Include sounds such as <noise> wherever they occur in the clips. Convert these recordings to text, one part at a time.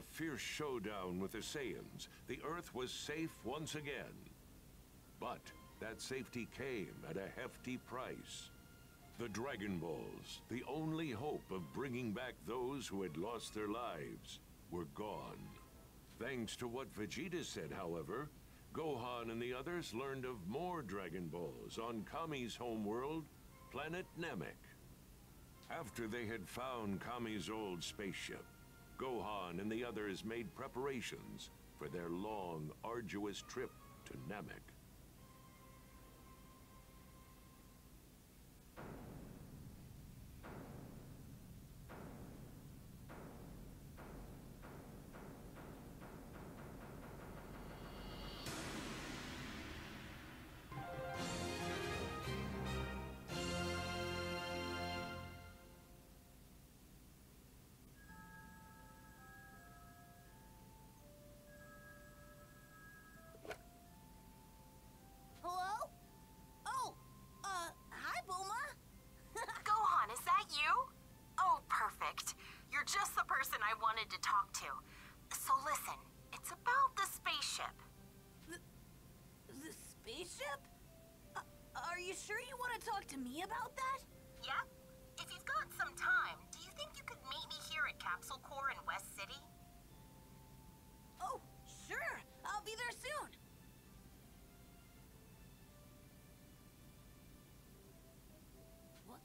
a fierce showdown with the Saiyans, the Earth was safe once again. But that safety came at a hefty price. The Dragon Balls, the only hope of bringing back those who had lost their lives, were gone. Thanks to what Vegeta said, however, Gohan and the others learned of more Dragon Balls on Kami's homeworld, planet Namek. After they had found Kami's old spaceship, Gohan and the others made preparations for their long, arduous trip to Namek.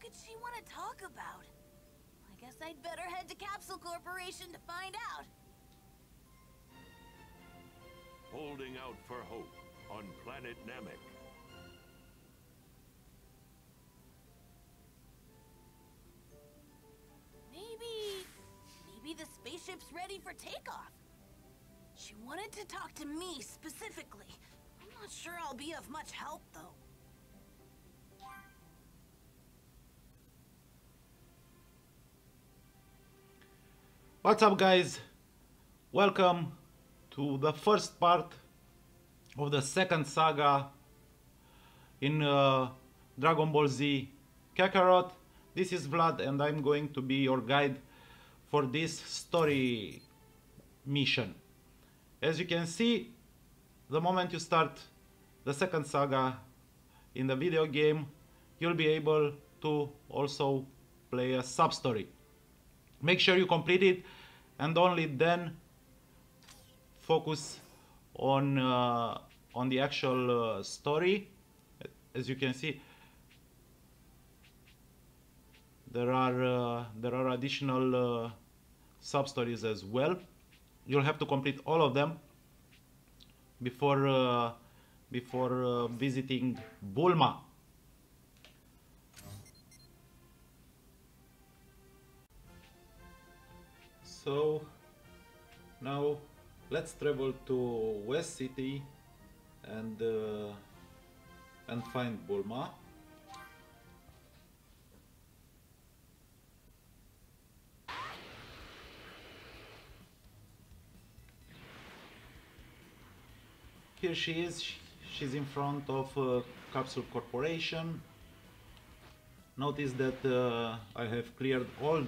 Could she want to talk about? I guess I'd better head to Capsule Corporation to find out. Holding out for hope on planet Namek. Maybe... maybe the spaceship's ready for takeoff. She wanted to talk to me specifically. I'm not sure I'll be of much help, What's up guys? Welcome to the first part of the second saga in uh, Dragon Ball Z Kakarot. This is Vlad and I'm going to be your guide for this story mission. As you can see, the moment you start the second saga in the video game, you'll be able to also play a sub-story. Make sure you complete it and only then focus on uh, on the actual uh, story. As you can see, there are uh, there are additional uh, sub stories as well. You'll have to complete all of them before uh, before uh, visiting Bulma. So now let's travel to West City and uh, and find Bulma. Here she is. She's in front of uh, Capsule Corporation. Notice that uh, I have cleared all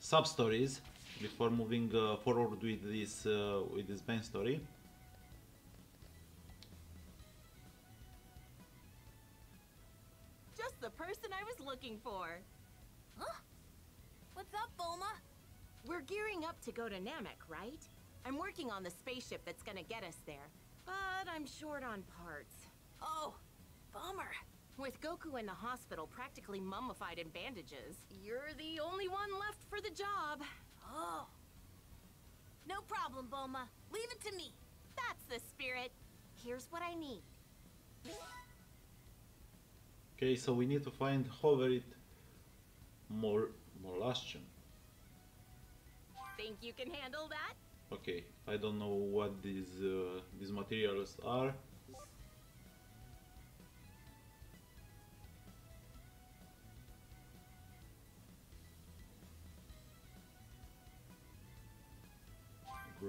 sub stories before moving uh, forward with this uh, with this main story. Just the person I was looking for. Huh? What's up, Bulma? We're gearing up to go to Namek, right? I'm working on the spaceship that's gonna get us there, but I'm short on parts. Oh, bummer. With Goku in the hospital practically mummified in bandages, you're the only one left for the job. Oh. No problem, Bulma. Leave it to me. That's the spirit. Here's what I need. Okay, so we need to find Hoverit Mol Molashtion. Think you can handle that? Okay, I don't know what these uh, these materials are.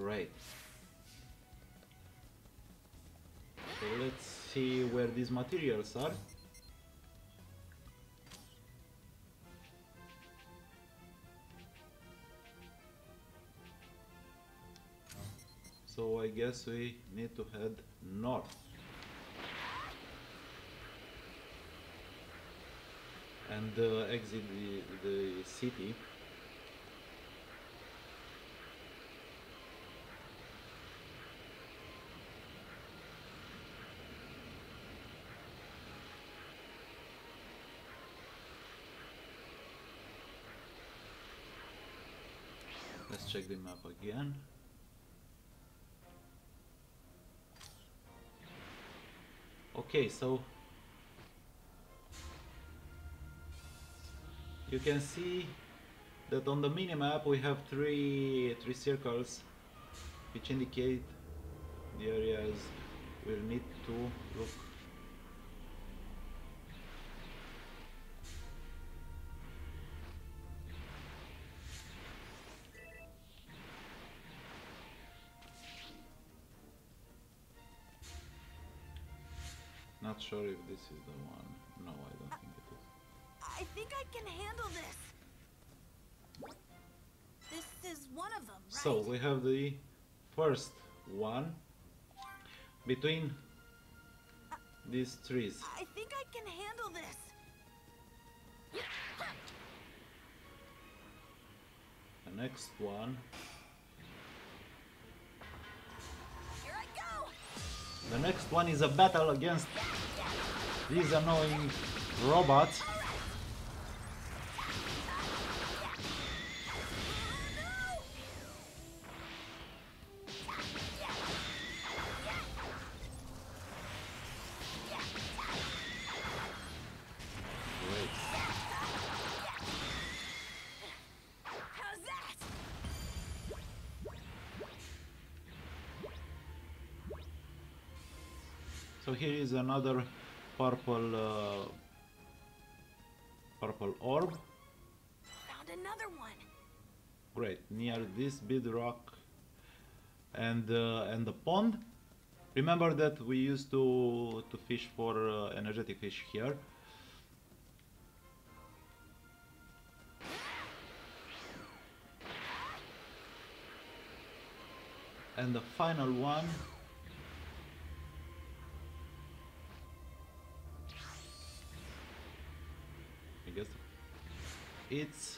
Great. So let's see where these materials are. so I guess we need to head north. And uh, exit the, the city. Let's check the map again. Okay, so you can see that on the minimap we have three three circles which indicate the areas we'll need to look Not sure if this is the one. No, I don't think it is. I think I can handle this. This is one of them, right? So we have the first one between these trees. I think I can handle this. The next one, Here I go. the next one is a battle against these annoying robots. So here is another purple uh, purple orb. Found another one. Great, near this bedrock and uh, and the pond. Remember that we used to to fish for uh, energetic fish here. And the final one it's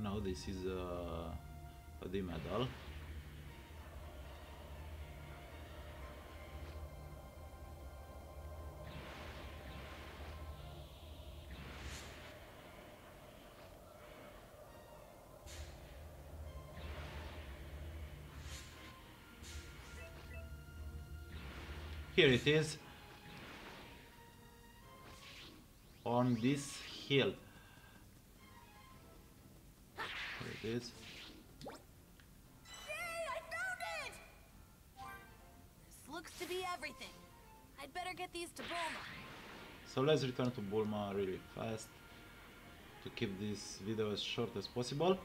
No, this is uh, a D medal. Here it is this hill. Here it is. Yay, I found it! This looks to be everything. I'd better get these to Bulma. So let's return to Bulma really fast to keep this video as short as possible.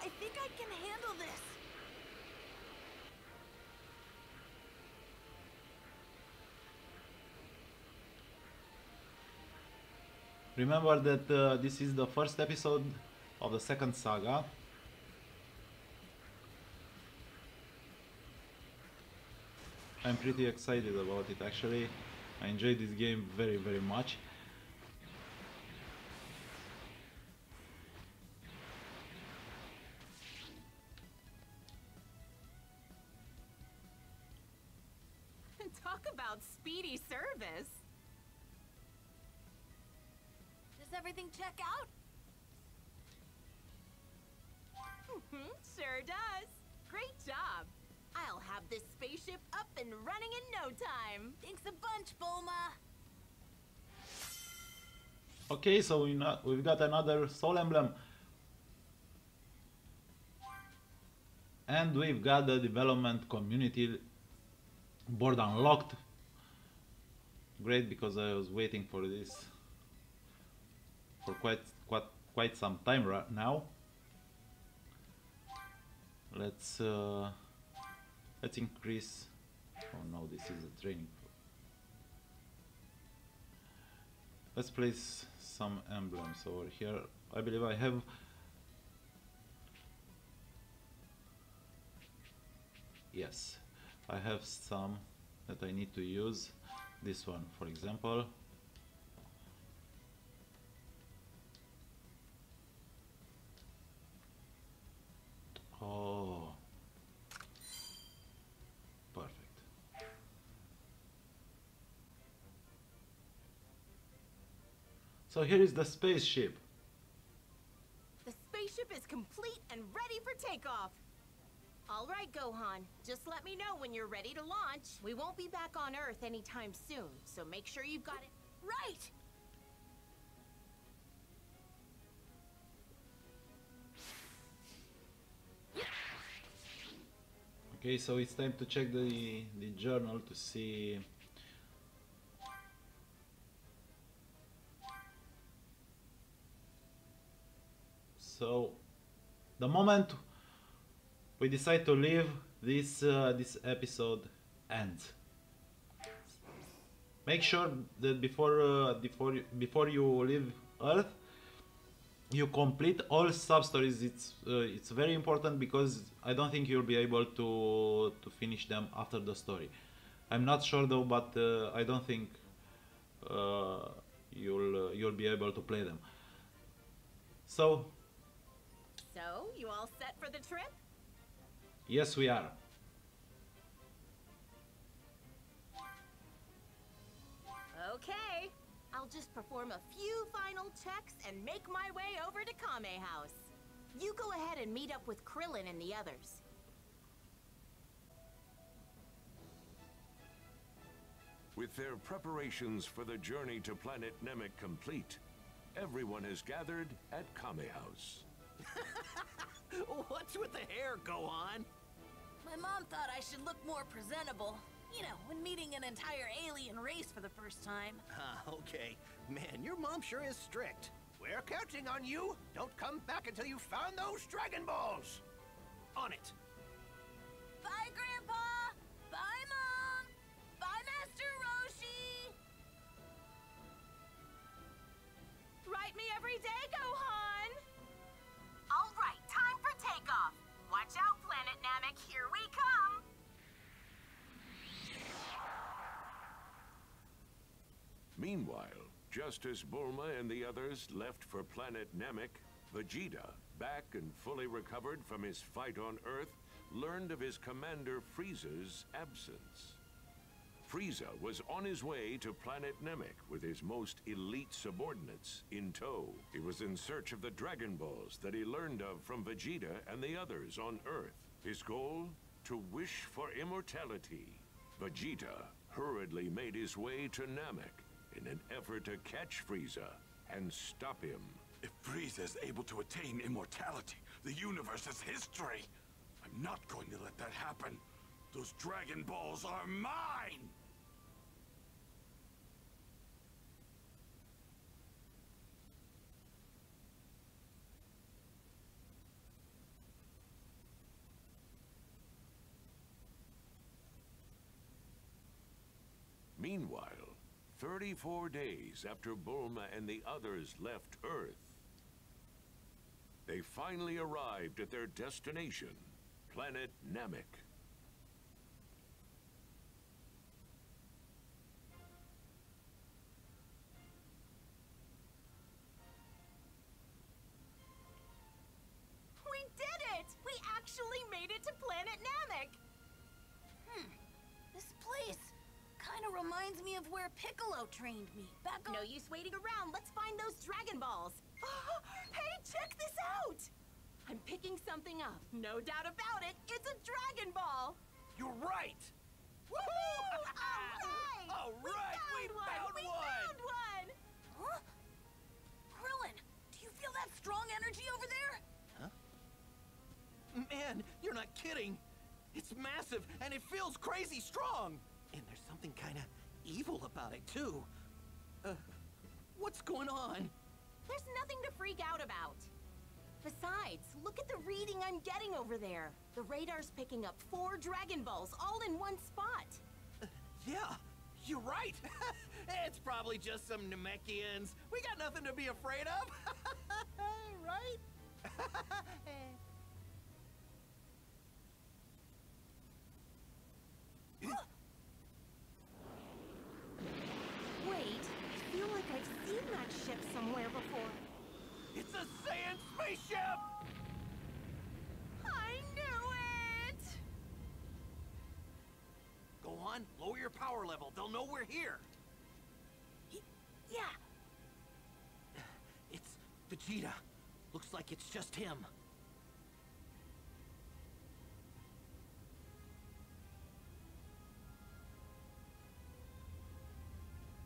I think I can handle this. Remember that uh, this is the first episode of the second saga. I'm pretty excited about it actually. I enjoyed this game very very much. Talk about speedy service. Everything check out? Mhm, sure does. Great job. I'll have this spaceship up and running in no time. Thanks a bunch, Bulma. Okay, so we not, we've got another soul emblem. And we've got the development community board unlocked. Great because I was waiting for this for quite quite quite some time right now. Let's uh, let's increase. Oh no, this is a training. let's place some emblems over here. I believe I have yes I have some that I need to use this one for example oh perfect so here is the spaceship The spaceship is complete and ready for takeoff. All right, Gohan. Just let me know when you're ready to launch. We won't be back on Earth anytime soon, so make sure you've got it. Right! Okay, so it's time to check the the journal to see So the moment we decide to leave this uh, this episode ends. Make sure that before uh, before before you leave Earth you complete all sub stories it's uh, it's very important because i don't think you'll be able to to finish them after the story i'm not sure though but uh, i don't think uh, you'll uh, you'll be able to play them so So, you all set for the trip? yes we are Okay. I'll just perform a few final checks and make my way over to Kame House. You go ahead and meet up with Krillin and the others. With their preparations for the journey to planet Namek complete, everyone has gathered at Kame House. <laughs> What's with the hair, Gohan? My mom thought I should look more presentable. You know, when meeting an entire alien race for the first time. <laughs> Ah, okay. Man, your mom sure is strict. We're counting on you. Don't come back until you've found those Dragon Balls. On it. Bye, Grandpa! Bye, Mom! Bye, Master Roshi! Write me every day, Gohan! All right, time for takeoff. Watch out, Planet Namek, here we come. Meanwhile, just as Bulma and the others left for planet Namek, Vegeta, back and fully recovered from his fight on Earth, learned of his commander Frieza's absence. Frieza was on his way to planet Namek with his most elite subordinates in tow. He was in search of the Dragon Balls that he learned of from Vegeta and the others on Earth. His goal? To wish for immortality. Vegeta hurriedly made his way to Namek in an effort to catch Frieza and stop him. If Frieza is able to attain immortality, the universe is history. I'm not going to let that happen. Those Dragon Balls are mine! Meanwhile, 34 days after Bulma and the others left Earth, they finally arrived at their destination, planet Namek. We did it! We actually made it to Planet Namek! Hmm, this place kind of reminds me of where Piccolo trained me back on. No use waiting around. Let's find those Dragon Balls. <gasps> hey, check this out! I'm picking something up. No doubt about it. It's a Dragon Ball. You're right. Woohoo! <laughs> All right! All We found we one! found we one! found one! Huh? Krillin, do you feel that strong energy over there? Huh? Man, you're not kidding. It's massive and it feels crazy strong. And there's something kind of evil about it, too. Uh, what's going on? There's nothing to freak out about. Besides, look at the reading I'm getting over there. The radar's picking up four Dragon Balls all in one spot. Yeah, You're right. <laughs> it's probably just some Namekians. We got nothing to be afraid of. <laughs> right? <laughs> <gasps> on, lower your power level. They'll know we're here. Yeah, It's Vegeta. Looks like it's just him.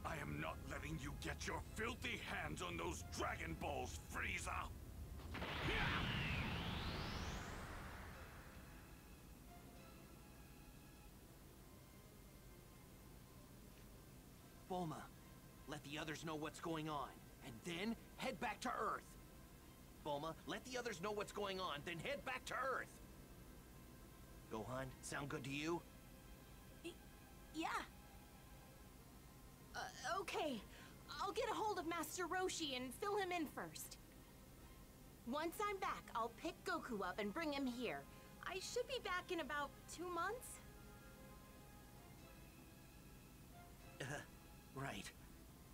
I am not letting you get your filthy hands on those Dragon Balls, Frieza! Bulma, let the others know what's going on, and then head back to Earth. Bulma, let the others know what's going on, then head back to Earth. Gohan, sound good to you? yeah. Uh, okay, I'll get a hold of Master Roshi and fill him in first. Once I'm back, I'll pick Goku up and bring him here. I should be back in about two months. Right.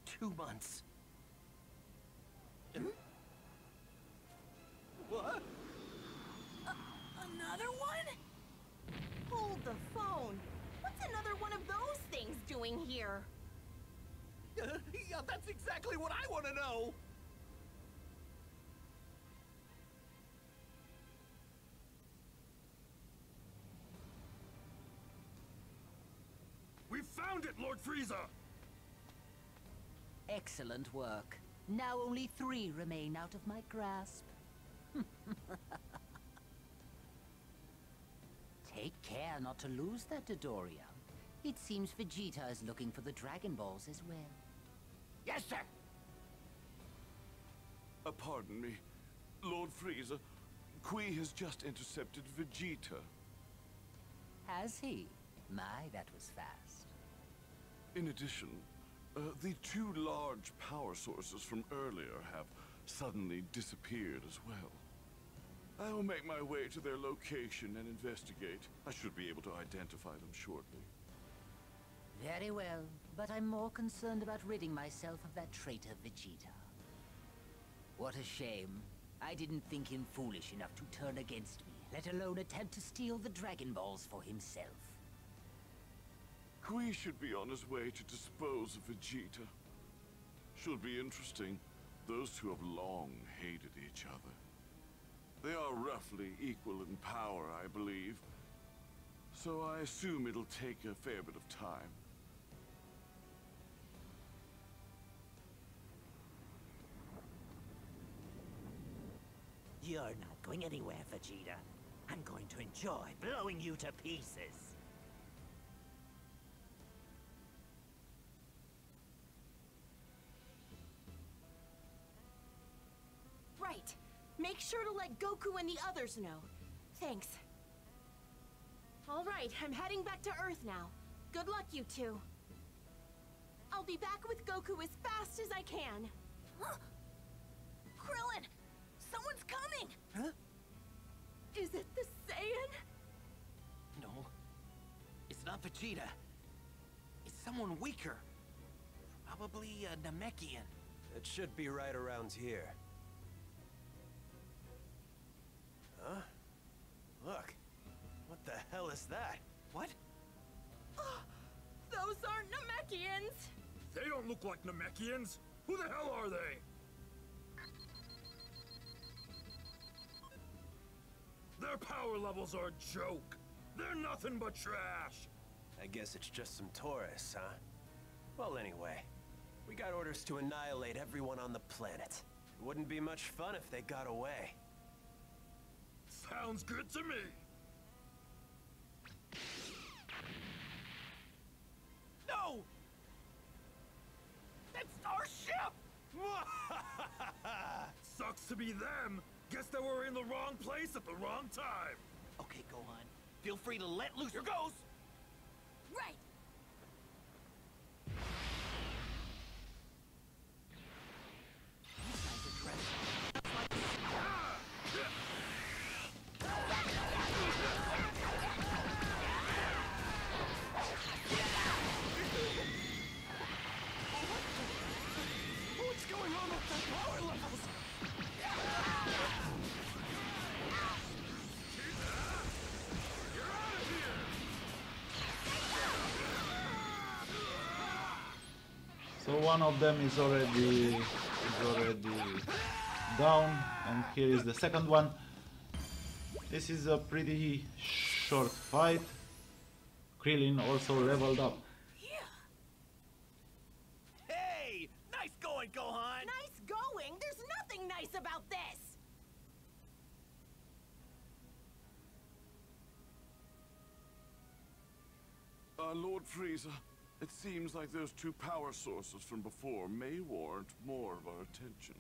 Two months. Uh, What? Another one? Hold the phone. What's another one of those things doing here? Uh, <laughs> yeah, that's exactly what I want to know! We found it, Lord Frieza! Excellent work. Now only three remain out of my grasp. <laughs> Take care not to lose that Dodoria. It seems Vegeta is looking for the Dragon Balls as well. Yes, sir! Uh, pardon me. Lord Frieza, Cui has just intercepted Vegeta. Has he? My, that was fast. In addition, uh, the two large power sources from earlier have suddenly disappeared as well. I will make my way to their location and investigate. I should be able to identify them shortly. Very well, but I'm more concerned about ridding myself of that traitor Vegeta. What a shame. I didn't think him foolish enough to turn against me, let alone attempt to steal the Dragon Balls for himself. Cui should be on his way to dispose of Vegeta. Should be interesting. Those two have long hated each other. They are roughly equal in power, I believe. So I assume it'll take a fair bit of time. You're not going anywhere, Vegeta. I'm going to enjoy blowing you to pieces. Make sure to let Goku and the others know. Thanks. All right, I'm heading back to Earth now. Good luck, you two. I'll be back with Goku as fast as I can. Huh? <gasps> Krillin! Someone's coming! Huh? Is it the Saiyan? No. It's not Vegeta. It's someone weaker. Probably a Namekian. It should be right around here. That? What? Ah, those aren't Namekians! They don't look like Namekians. Who the hell are they? Their power levels are a joke. They're nothing but trash. I guess it's just some tourists, huh? Well, anyway, we got orders to annihilate everyone on the planet. It wouldn't be much fun if they got away. Sounds good to me. No! That's our ship! <laughs> Sucks to be them. Guess they were in the wrong place at the wrong time. Okay, Gohan. Feel free to let loose. Here goes! Right! One of them is already is already down, and here is the second one. This is a pretty short fight. Krillin also leveled up. Hey! Nice going, Gohan! Nice going? There's nothing nice about this! Uh, Lord Frieza, it seems like those two power sources from before may warrant more of our attention.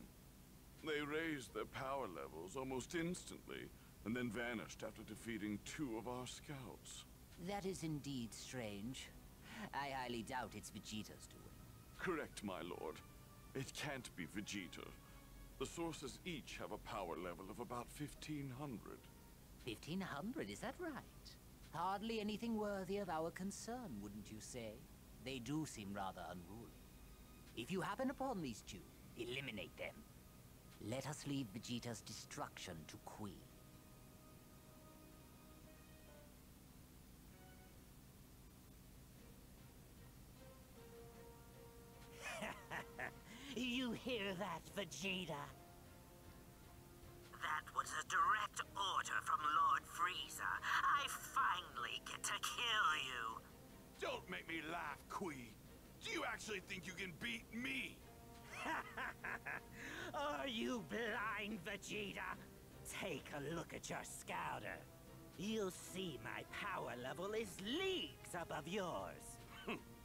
They raised their power levels almost instantly, and then vanished after defeating two of our scouts. That is indeed strange. I highly doubt it's Vegeta's doing. Correct, my lord. It can't be Vegeta. The sources each have a power level of about 1500. 1500, is that right? Hardly anything worthy of our concern, wouldn't you say? They do seem rather unruly. If you happen upon these two, eliminate them. Let us leave Vegeta's destruction to Cui. <laughs> you hear that, Vegeta? That was a direct order from Lord Frieza. I finally get to kill you. Don't make me laugh, Cui. Do you actually think you can beat me? <laughs> Are you blind, Vegeta? Take a look at your scouter. You'll see my power level is leagues above yours. <laughs>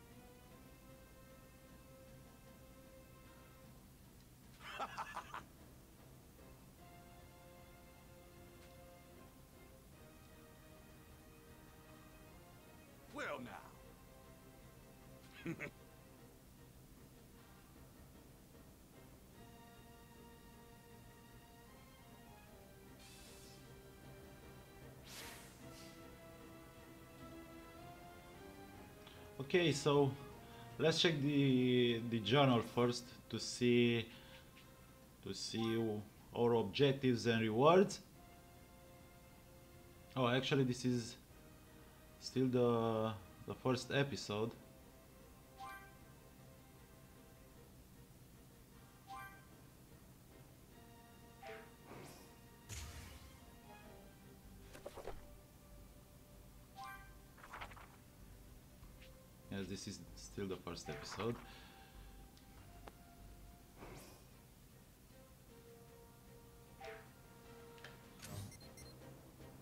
Okay, so let's check the the journal first to see to see our objectives and rewards. Oh, actually, this is still the the first episode. Episode.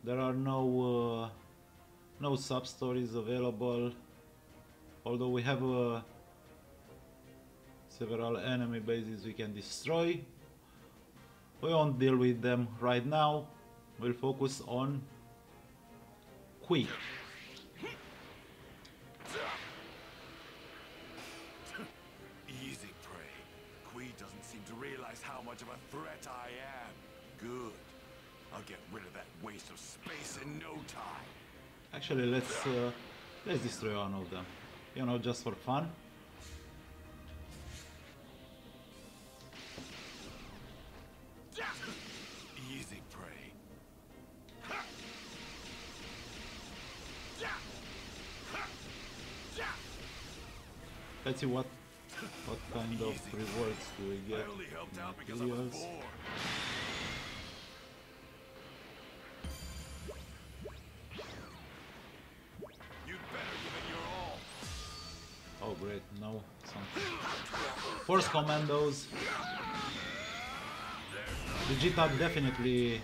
There are no uh, no sub stories available, although we have uh, several enemy bases we can destroy. We won't deal with them right now. We'll focus on Cui. Much of a threat I am. Good. I'll get rid of that waste of space in no time. Actually, let's uh, let's destroy one of them. You know, just for fun. Easy, Prey. Let's see what what kind of rewards do we get. I only helped out because I was bored. You'd better give it your all. Oh great, no. Some Force Commandos. Vegeta definitely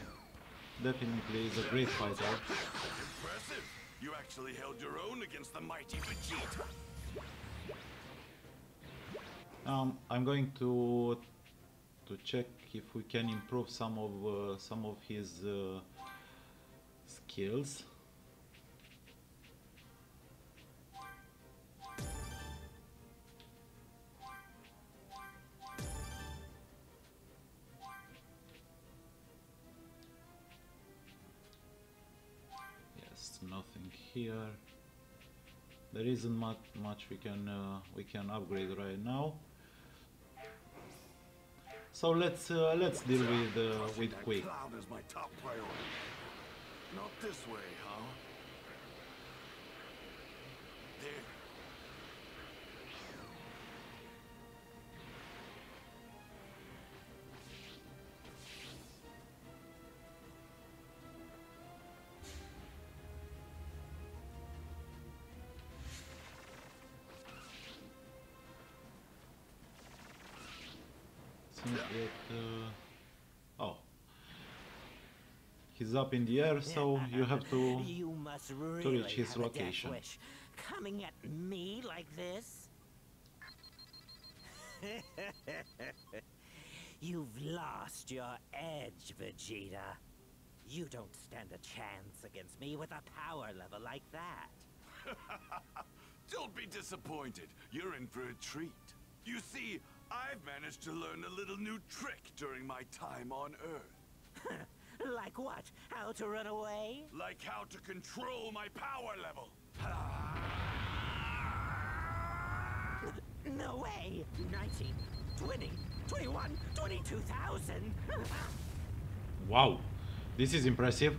definitely is a great fighter. Impressive. You actually held your own against the mighty Vegeta. Um, I'm going to to check if we can improve some of uh, some of his uh, skills. Yes, nothing here. There isn't much much we can uh, we can upgrade right now. So let's uh, let's deal with uh, with Cui. Not this way, huh? Seems that... Uh, oh. He's up in the air, so you have to, You must to reach his have a death location. wish. Coming at me like this? <laughs> You've lost your edge, Vegeta. You don't stand a chance against me with a power level like that. <laughs> Don't be disappointed. You're in for a treat. You see, I've managed to learn a little new trick during my time on Earth. <laughs> like what? How to run away? Like how to control my power level. No way! 19, 20, 21, 22,000! <laughs> Wow, this is impressive.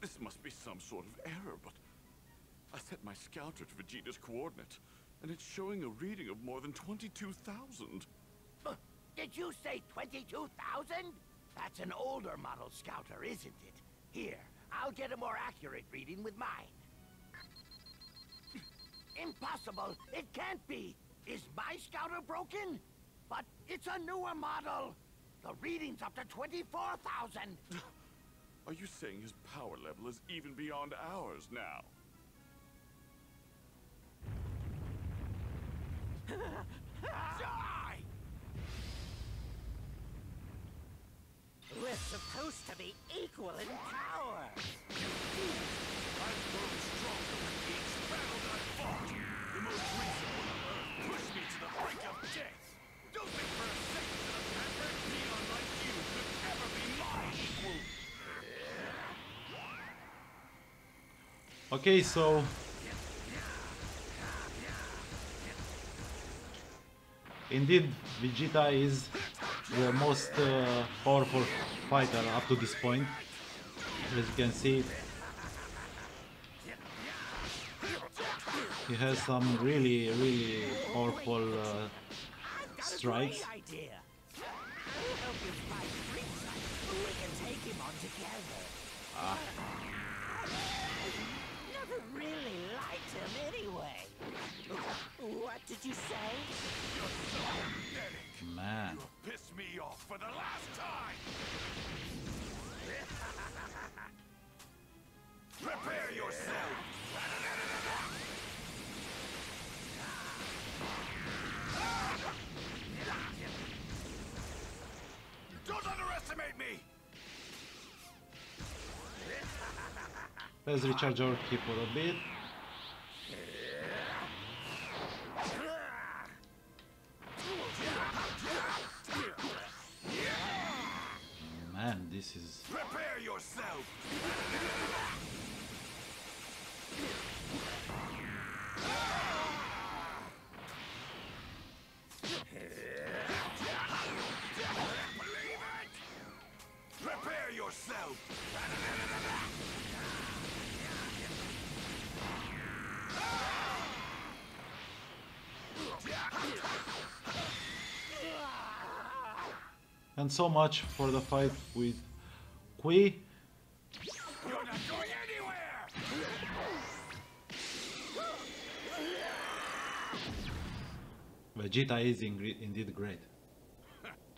This must be some sort of error, but I set my scouter to Vegeta's coordinates, and it's showing a reading of more than 22,000. Did you say 22,000? That's an older model scouter, isn't it? Here, I'll get a more accurate reading with mine. Impossible! It can't be! Is my scouter broken? But it's a newer model! The reading's up to 24,000! <laughs> Are you saying his power level is even beyond ours now? Die! We're supposed to be equal in power! I've grown stronger with each battle that I've fought. The most recent one on Earth pushed me to the brink of death. Don't think for a second that a pampered peon like you could ever be my equal. Okay, so indeed Vegeta is the most uh, powerful fighter up to this point. As you can see, he has some really, really powerful uh, strikes. Great What did you say? You're so pathetic. man. You have pissed me off for the last time. <laughs> Prepare yourself. <laughs> Don't underestimate me. Let's recharge our ki for a bit. Man, this is Prepare yourself. Prepare yourself. And so much for the fight with Cui. You're not going anywhere. Vegeta is ingre- indeed great.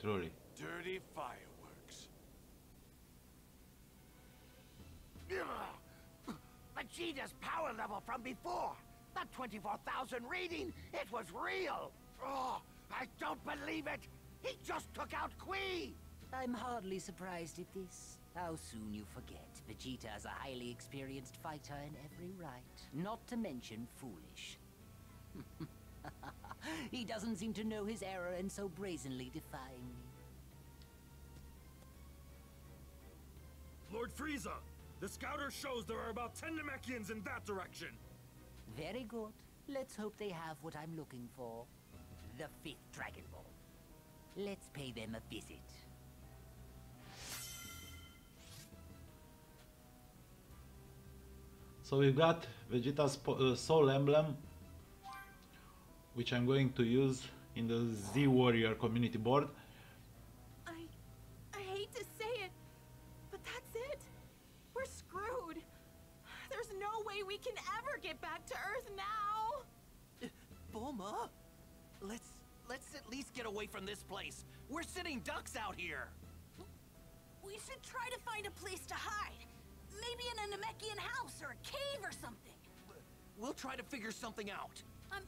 Truly. Dirty fireworks. Vegeta's power level from before! That 24,000 reading, it was real! Oh, I don't believe it! He just took out Cui! I'm hardly surprised at this. How soon you forget. Vegeta is a highly experienced fighter in every right. Not to mention foolish. <laughs> he doesn't seem to know his error and so brazenly defying me. Lord Frieza! The scouter shows there are about 10 Namekians in that direction! Very good. Let's hope they have what I'm looking for. The fifth Dragon Ball. Let's pay them a visit. So we've got Vegeta's uh, soul emblem, which I'm going to use in the Z Warrior community board. I... I hate to say it, but that's it. We're screwed. There's no way we can ever get back to Earth now. Bulma, let's let's at least get away from this place. We're sitting ducks out here. We should try to find a place to hide. Maybe in a Namekian house or a cave or something. We'll try to figure something out. I'm...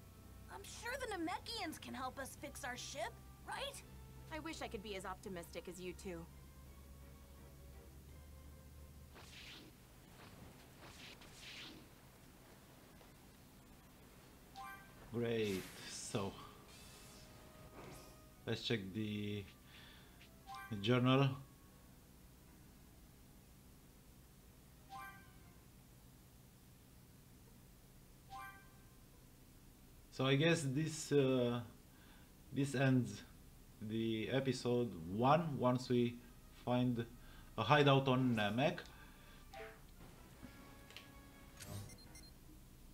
I'm sure the Namekians can help us fix our ship, right? I wish I could be as optimistic as you two. Great. Let's check the, the journal. So I guess this uh, this ends the episode one once we find a hideout on Namek.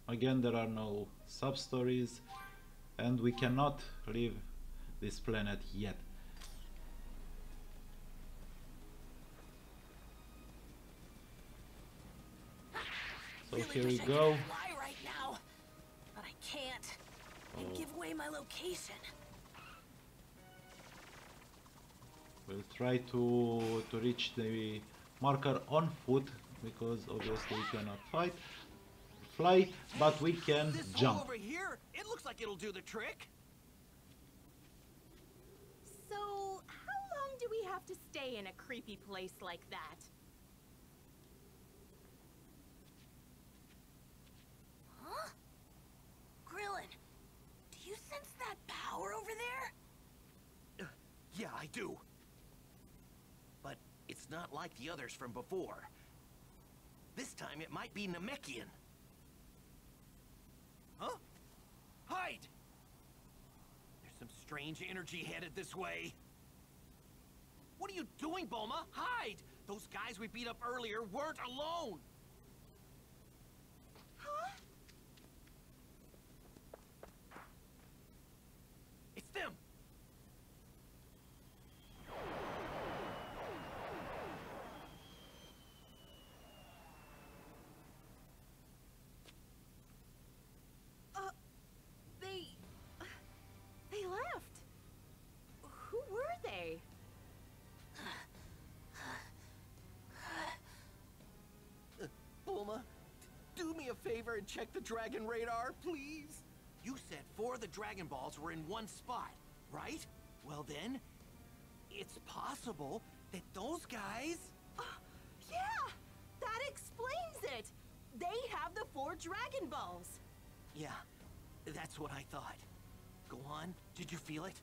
Again, there are no sub-stories and we cannot leave this planet yet. So really here we wish I could go. fly right now, but I can't. And Oh. give away my location. We'll try to to reach the marker on foot because obviously we cannot fight fly, but we can This hole jump. over here, it looks like it'll do the trick. So, how long do we have to stay in a creepy place like that? Huh? Krillin, do you sense that power over there? Uh, yeah, I do. But it's not like the others from before. This time it might be Namekian. Huh? Hide! Strange energy headed this way. What are you doing, Bulma? Hide! Those guys we beat up earlier weren't alone! Huh? It's them! Uh, they... They left. Who were they? Bulma, do me a favor and check the Dragon Radar, please? You said four of the Dragon Balls were in one spot, right? Well then, it's possible that those guys... Uh, yeah! That explains it! They have the four Dragon Balls! Yeah, that's what I thought. Go on, did you feel it?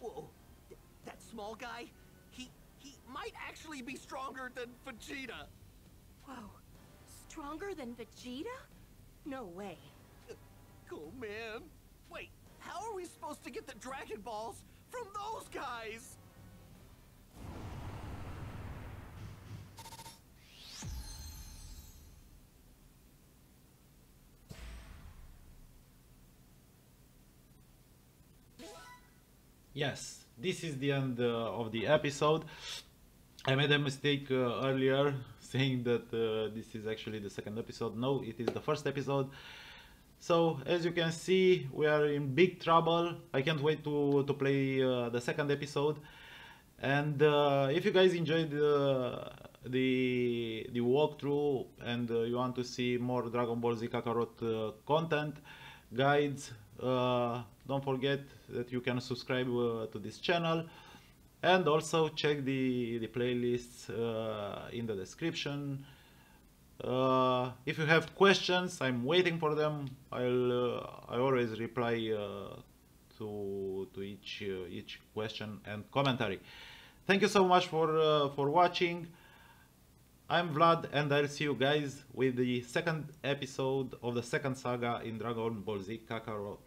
Whoa, th- that small guy, he, he might actually be stronger than Vegeta. Whoa. Stronger than Vegeta? No way. Uh, cool, man. Wait, how are we supposed to get the Dragon Balls from those guys? Yes, this is the end uh, of the episode. I made a mistake uh, earlier <laughs> saying that uh, this is actually the second episode. No, it is the first episode. So, as you can see, we are in big trouble. I can't wait to, to play uh, the second episode. And uh, if you guys enjoyed uh, the the walkthrough and you want to see more Dragon Ball Z Kakarot content, guides, don't forget that you can subscribe uh, to this channel and also check the, the playlists uh, in the description. Uh, if you have questions, I'm waiting for them. I'll uh, I always reply uh, to to each uh, each question and commentary. Thank you so much for uh, for watching. I'm Vlad, and I'll see you guys with the second episode of the second saga in Dragon Ball Z Kakarot.